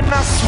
buenas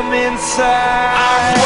from inside.